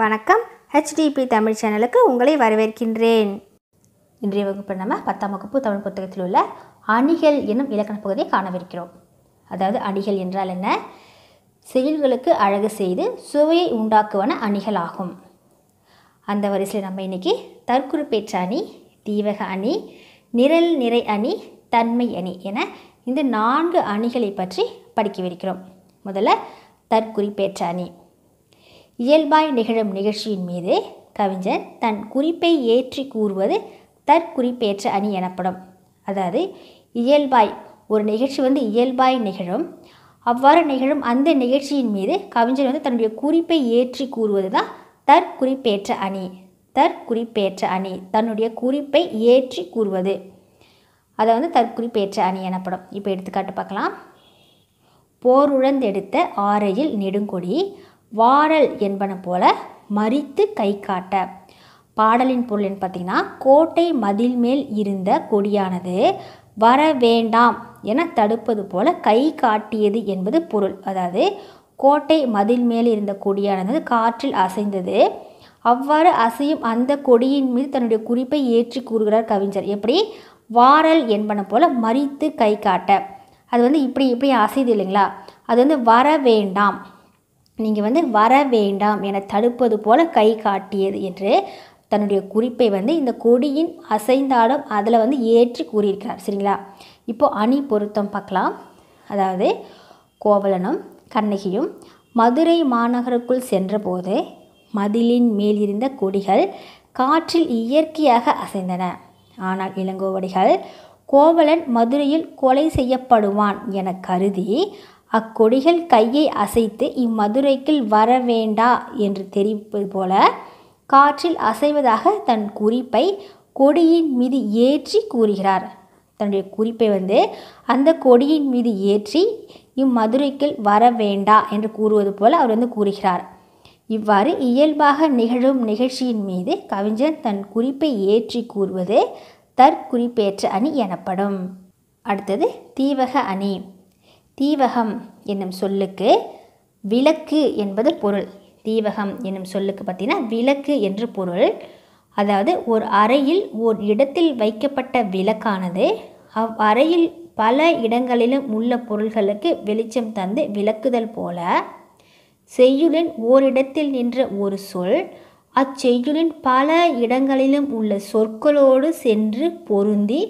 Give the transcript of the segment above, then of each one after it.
வணக்கம். ஹெச்டிபி தமிழ் சேனலுக்கு உங்களை வரவேற்கின்றேன். இன்றைய வகுப்பு நம்ம பத்தாம் வகுப்பு தமிழ் புத்தகத்தில் உள்ள அணிகள் என்னும் இலக்கண பகுதியை காணவிருக்கிறோம். அதாவது அணிகள் என்றால் என்ன? செயல்களுக்கு அழகு செய்து சுவையை உண்டாக்குவன அணிகள் ஆகும். அந்த வரிசையில் நம்ம இன்னைக்கு தற்குறிப்பேற்ற அணி தீவக அணி நிரல் நிறை அணி தன்மை அணி என இந்த நான்கு அணிகளை பற்றி படிக்கவிருக்கிறோம். முதல்ல தற்குறிப்பேற்ற அணி. இயல்பாய் நிகழும் நிகழ்ச்சியின் மீது கவிஞன் தன் குறிப்பை ஏற்றி கூறுவது தற்குறிப்பேற்ற அணி எனப்படும். அதாவது இயல்பாய் ஒரு நிகழ்ச்சி வந்து இயல்பாய் நிகழும். அவ்வாறு நிகழும் அந்த நிகழ்ச்சியின் மீது கவிஞர் வந்து தன்னுடைய குறிப்பை ஏற்றி கூறுவது தான் தற்குறிப்பேற்ற அணி. தற்குறிப்பேற்ற அணி தன்னுடைய குறிப்பை ஏற்றி கூறுவது. அதை வந்து தற்குறிப்பேற்ற அணி எனப்படும். இப்போ எடுத்துக்காட்டு பார்க்கலாம். போருழந்தெடுத்த ஆரையில் நெடுங்கொடி வாரல் என்பன போல மறித்து கை காட்ட. பாடலின் பொருள் பார்த்தீங்கன்னா கோட்டை மதில் மேல் இருந்த கொடியானது வர வேண்டாம் என தடுப்பது போல கை காட்டியது என்பது பொருள். அதாவது கோட்டை மதில் மேல் இருந்த கொடியானது காற்றில் அசைந்தது. அவ்வாறு அசையும் அந்த கொடியின் மீது தன்னுடைய குறிப்பை ஏற்றி கூறுகிறார் கவிஞர். எப்படி? வாரல் என்பன போல மறித்து கை காட்ட. அது வந்து இப்படி இப்படி அசைது இல்லைங்களா? அது வந்து வர வேண்டாம் நீங்கள் வந்து வர வேண்டாம் என தடுப்பது போல கை காட்டியது என்று தன்னுடைய குறிப்பை வந்து இந்த கொடியின் அசைந்தாடம் அதில் வந்து ஏற்றி கூறியிருக்கிறார். சரிங்களா? இப்போது அணி பொருத்தம் பார்க்கலாம். அதாவது கோவலனும் கண்ணகியும் மதுரை மாநகருக்குள் சென்றபோது மதிலின் மேலிருந்த கொடிகள் காற்றில் இயற்கையாக அசைந்தன. ஆனால் இளங்கோவடிகள் கோவலன் மதுரையில் கொலை செய்யப்படுவான் என கருதி அக்கொடிகள் கையை அசைத்து இம்மதுரைக்குள் வர வேண்டா என்று தெரிவிப்பது போல காற்றில் அசைவதாக தன் குறிப்பை கொடியின் மீது ஏற்றி கூறுகிறார். தன்னுடைய குறிப்பை வந்து அந்த கொடியின் மீது ஏற்றி இம்மதுரைக்குள் வர வேண்டா என்று கூறுவது போல அவர் வந்து கூறுகிறார். இவ்வாறு இயல்பாக நிகழும் நிகழ்ச்சியின் மீது கவிஞர் தன் குறிப்பை ஏற்றி கூறுவது தற்குறிப்பேற்ற அணி எனப்படும். அடுத்தது தீவக அணி தீவகம் என்னும் சொல்லுக்கு விளக்கு என்பது பொருள். தீவகம் என்னும் சொல்லுக்கு பார்த்தீங்கன்னா விளக்கு என்று பொருள். அதாவது ஒரு அறையில் ஓர் இடத்தில் வைக்கப்பட்ட விளக்கானது. அவ் அறையில் பல இடங்களிலும் உள்ள பொருள்களுக்கு வெளிச்சம் தந்து விளக்குதல் போல. செய்யுளின் ஓரிடத்தில் நின்ற ஒரு சொல். அச்செய்யுளின் பல இடங்களிலும் உள்ள சொற்களோடு சென்று பொருந்தி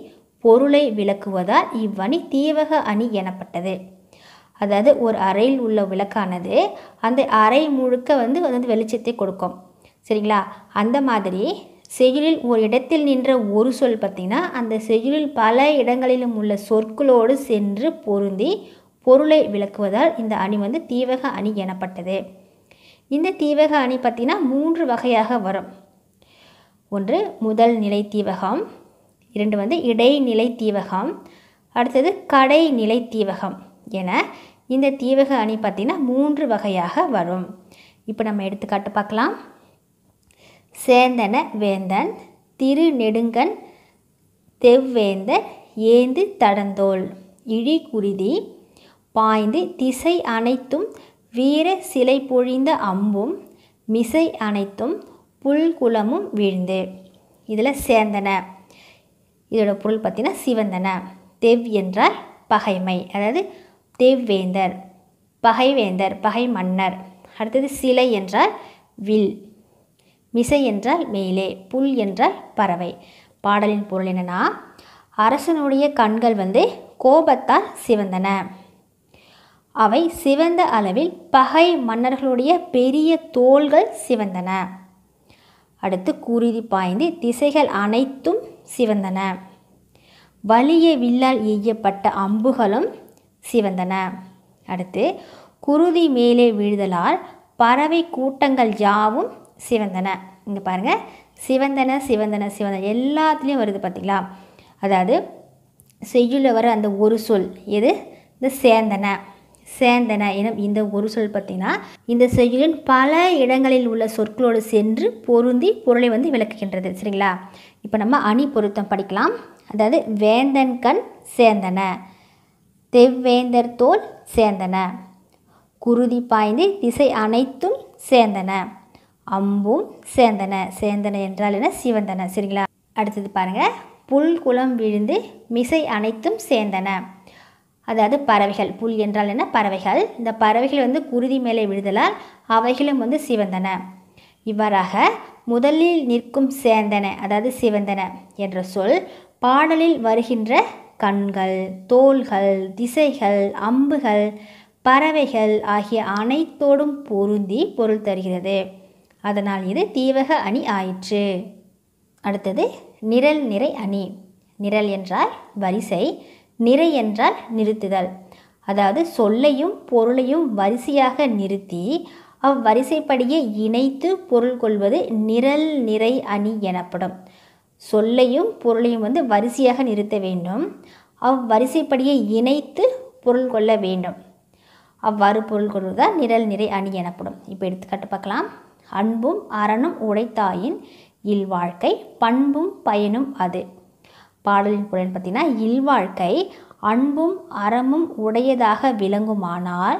பொருளை விளக்குவதால் இவ்வணி தீவக அணி எனப்பட்டது. அதாவது ஒரு அறையில் உள்ள விளக்கானது அந்த அறை முழுக்க வந்து வந்து வெளிச்சத்தை கொடுக்கும். சரிங்களா? அந்த மாதிரி செய்யுளில் ஒரு இடத்தில் நின்ற ஒரு சொல் பார்த்திங்கன்னா அந்த செய்யுளில் பல இடங்களிலும் உள்ள சொற்களோடு சென்று பொருந்தி பொருளை விளக்குவதால் இந்த அணி வந்து தீவக அணி எனப்பட்டது. இந்த தீவக அணி பார்த்திங்கன்னா மூன்று வகையாக வரும். ஒன்று முதல் நிலை தீவகம். இரண்டு வந்து இடைநிலை தீவகம். அடுத்தது கடைநிலை தீவகம் என இந்த தீவக அணி பார்த்திங்கன்னா மூன்று வகையாக வரும். இப்போ நம்ம எடுத்துக்காட்டு பார்க்கலாம். சேந்தன வேந்தன் திருநெடுங்கன் தெவ்வேந்தன் ஏந்து தடந்தோல் இழி குருதி பாய்ந்து திசை அனைத்தும் வீர சிலை பொழிந்த அம்பும் மிசை அனைத்தும் புல்குளமும் வீழ்ந்து. இதில் சேர்ந்தன இதோட பொருள் பார்த்திங்கன்னா சிவந்தன. தெவ் என்றால் பகைமை. அதாவது தேவ்வேந்தர் பகைவேந்தர் பகை மன்னர் அடுத்தது சிலை என்றால் வில் மிசை என்றால் மேலே புல் என்றால் பறவை. பாடலின் பொருள் என்னென்னா அரசனுடைய கண்கள் வந்து கோபத்தால் சிவந்தன. அவை சிவந்த அளவில் பகை மன்னர்களுடைய பெரிய தோள்கள் சிவந்தன. அடுத்து குருதி பாய்ந்து திசைகள் அனைத்தும் சிவந்தன. வலிய வில்லால் எய்யப்பட்ட அம்புகளும் சிவந்தன. அடுத்து குருதி மேலே வீழ்தலால் பறவை கூட்டங்கள் யாவும் சிவந்தன. இங்கே பாருங்கள் சிவந்தன சிவந்தன சிவந்தன எல்லாத்துலேயும் வருது பார்த்திங்களா அதாவது செய்யுள்ள வர அந்த ஒரு சொல் எது? இந்த சேந்தன சேந்தன எனும் இந்த ஒரு சொல் பார்த்திங்கன்னா இந்த செய்யுளின் பல இடங்களில் உள்ள சொற்களோடு சென்று பொருந்தி பொருளை வந்து விளக்குகின்றது. சரிங்களா? இப்போ நம்ம அணி பொருத்தம் படிக்கலாம். அதாவது வேந்தன் கண் சேந்தன தெவ்வேந்தர் தோல் சேர்ந்தன. குருதி பாய்ந்து திசை அனைத்தும் சேர்ந்தன. அம்பும் சேர்ந்தன. சேர்ந்தன என்றால் என்ன? சிவந்தன. சரிங்களா? அடுத்தது பாருங்கள் புல் குளம் விழுந்து மிசை அனைத்தும் சேர்ந்தன. அதாவது பறவைகள். புல் என்றால் என்ன? பறவைகள். இந்த பறவைகள் வந்து குருதி மேலே விழுதலால் அவைகளும் வந்து சிவந்தன. இவ்வாறாக முதலில் நிற்கும் சேந்தன அதாவது சிவந்தன என்ற சொல் பாடலில் வருகின்ற கண்கள் தோள்கள் திசைகள் அம்புகள் பறவைகள் ஆகிய அனைத்தோடும் பொருந்தி பொருள் தருகிறது. அதனால் இது தீவக அணி ஆயிற்று. அடுத்தது நிரல் நிறை அணி. நிரல் என்றால் வரிசை நிறை என்றால் நிறுத்துதல். அதாவது சொல்லையும் பொருளையும் வரிசையாக நிறுத்தி அவ்வரிசைப்படியே இணைத்து பொருள் கொள்வது நிரல் நிறை அணி எனப்படும். சொல்லையும் பொருளையும் வந்து வரிசையாக நிறுத்த வேண்டும். அவ்வரிசைப்படியை இணைத்து பொருள் கொள்ள வேண்டும். அவ்வாறு பொருள் கொள்வதால் நிரல் நிறை அணி எனப்படும். இப்போ எடுத்துக்காட்டு பார்க்கலாம். அன்பும் அறனும் உடைத்தாயின் இல்வாழ்க்கை பண்பும் பயனும் அது. பாடலின் குரல் பார்த்திங்கன்னா இல்வாழ்க்கை அன்பும் அறமும் உடையதாக விளங்குமானால்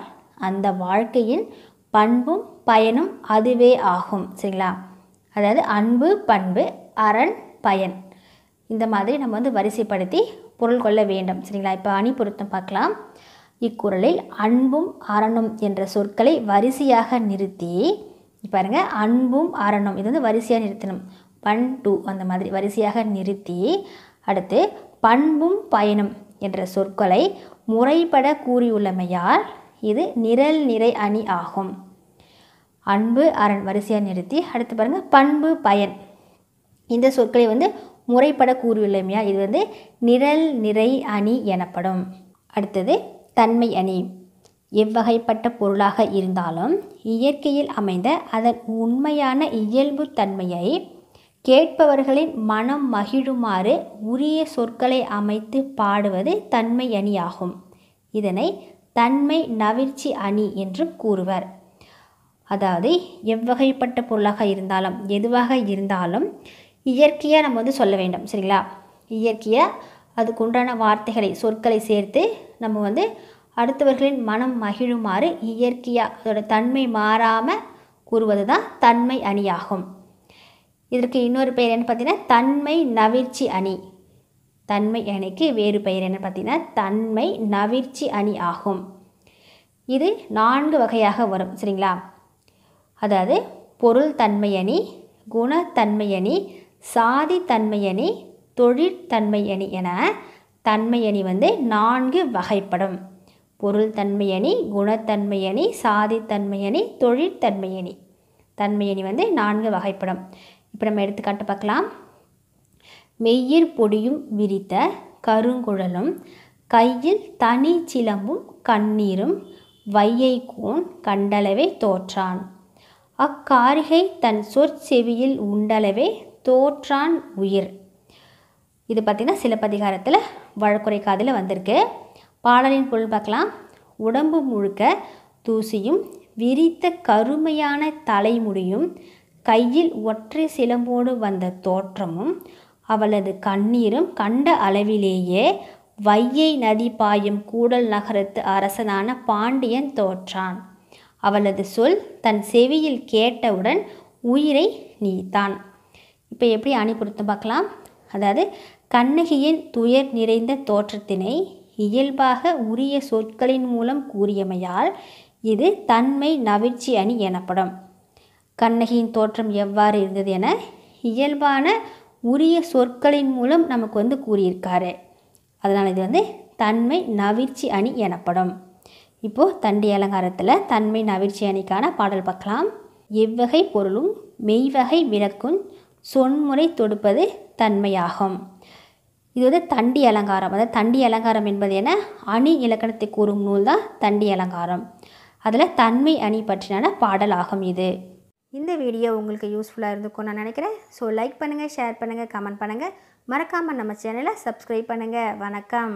அந்த வாழ்க்கையின் பண்பும் பயனும் அதுவே ஆகும். சரிங்களா? அதாவது அன்பு பண்பு அரண் பயன். இந்த மாதிரி நம்ம வந்து வரிசைப்படுத்தி பொருள் கொள்ள வேண்டும். சரிங்களா? இப்போ அணி பொருத்தம் பார்க்கலாம். இக்குறளில் அன்பும் அறனும் என்ற சொற்களை வரிசையாக நிறுத்தி பாருங்க அன்பும் அறனும் இது வந்து வரிசையாக நிறுத்தணும். பண் டூ அந்த மாதிரி வரிசையாக நிறுத்தி அடுத்து பண்பும் பயனும் என்ற சொற்களை முறைப்பட கூறியுள்ளமையால் இது நிரல் நிறை அணி ஆகும். அன்பு அரண் வரிசையாக நிறுத்தி அடுத்து பாருங்கள் பண்பு பயன். இந்த சொற்களை வந்து முறைப்பட கூறியுள்ளமையால் இது வந்து நிரல் நிறை அணி எனப்படும். அடுத்தது தன்மை அணி. எவ்வகைப்பட்ட பொருளாக இருந்தாலும் இயற்கையில் அமைந்த அதன் உண்மையான இயல்பு தன்மையை கேட்பவர்களின் மனம் மகிழுமாறு உரிய சொற்களை அமைத்து பாடுவது தன்மை அணியாகும். இதனை தன்மை நவிர்ச்சி அணி என்றும் கூறுவர். அதாவது எவ்வகைப்பட்ட பொருளாக இருந்தாலும் எதுவாக இருந்தாலும் இயற்கையாக நம்ம வந்து சொல்ல வேண்டும். சரிங்களா? இயற்கையாக அதுக்குண்டான வார்த்தைகளை சொற்களை சேர்த்து நம்ம வந்து அடுத்தவர்களின் மனம் மகிழுமாறு இயற்கையாக அதோட தன்மை மாறாமல் கூறுவது தான் தன்மை அணியாகும். இதற்கு இன்னொரு பெயர் என்ன பார்த்தீங்கன்னா? தன்மை நவிர்ச்சி அணி. தன்மை அணிக்கு வேறு பெயர் என்ன பார்த்தீங்கன்னா? தன்மை நவிர்ச்சி அணி ஆகும். இது நான்கு வகையாக வரும். சரிங்களா? அதாவது பொருள் தன்மை அணி குணத்தன்மை அணி சாதி தன்மையணி தொழிற்தன்மையணி என தன்மையணி வந்து நான்கு வகைப்படும். பொருள் தன்மையணி குணத்தன்மையணி சாதித்தன்மையணி தொழிற்தன்மையணி தன்மையணி வந்து நான்கு வகைப்படும். இப்போ நம்ம எடுத்துக்காட்டு பார்க்கலாம். மெய்யிற் பொடியும் விரித்த கருங்குழலும் கையில் தனி சிலம்பும் கண்ணீரும் வையை கண்டளவே தோற்றான். அக்காரிகை தன் சொற்செவியில் உண்டளவே தோற்றான் உயிர். இது பார்த்திங்கன்னா சிலப்பதிகாரத்தில் வழக்குரை காதில் வந்திருக்கு. பாடலின் பொருள் பார்க்கலாம். உடம்பு முழுக்க தூசியும் விரித்த கருமையான தலைமுடியும் கையில் ஒற்றை சிலம்போடு வந்த தோற்றமும் அவளது கண்ணீரும் கண்ட அளவிலேயே வையை நதி பாயும் கூடல் நகரத்து அரசனான பாண்டியன் தோற்றான். அவளது சொல் தன் செவியில் கேட்டவுடன் உயிரை நீத்தான். இப்போ எப்படி அணி பொருத்தம் பார்க்கலாம்? அதாவது கண்ணகியின் துயர் நிறைந்த தோற்றத்தினை இயல்பாக உரிய சொற்களின் மூலம் கூறியமையால் இது தன்மை நவிழ்ச்சி அணி எனப்படும். கண்ணகியின் தோற்றம் எவ்வாறு இருந்தது என இயல்பான உரிய சொற்களின் மூலம் நமக்கு வந்து கூறியிருக்காரு. அதனால் இது வந்து தன்மை நவிழ்ச்சி அணி எனப்படும். இப்போது தண்டி அலங்காரத்தில் தன்மை நவிழ்ச்சி அணிக்கான பாடல் பார்க்கலாம். எவ்வகை பொருளும் மெய்வகை விளக்கும் சொன்முறை தொடுப்பது தன்மையாகும். இது வந்து தண்டி அலங்காரம். அதாவது தண்டி அலங்காரம் என்பது என அணி இலக்கணத்தை கூறும் நூல் தான் தண்டி அலங்காரம். அதில் தன்மை அணி பற்றினான பாடல் ஆகும் இது. இந்த வீடியோ உங்களுக்கு யூஸ்ஃபுல்லாக இருந்துக்கும் நான் நினைக்கிறேன். ஸோ லைக் பண்ணுங்கள் ஷேர் பண்ணுங்கள் கமெண்ட் பண்ணுங்கள் மறக்காமல் நம்ம சேனலை சப்ஸ்கிரைப் பண்ணுங்கள் வணக்கம்.